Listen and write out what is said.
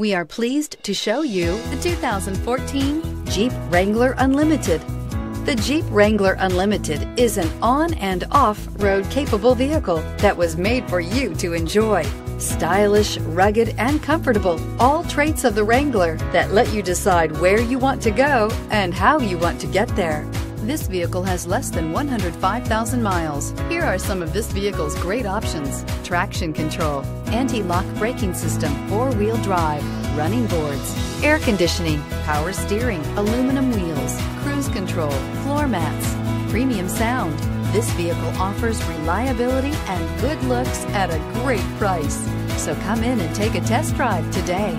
We are pleased to show you the 2014 Jeep Wrangler Unlimited. The Jeep Wrangler Unlimited is an on and off road capable vehicle that was made for you to enjoy. Stylish, rugged, and comfortable, all traits of the Wrangler that let you decide where you want to go and how you want to get there. This vehicle has less than 105,000 miles. Here are some of this vehicle's great options. Traction control, anti-lock braking system, four-wheel drive, running boards, air conditioning, power steering, aluminum wheels, cruise control, floor mats, premium sound. This vehicle offers reliability and good looks at a great price. So come in and take a test drive today.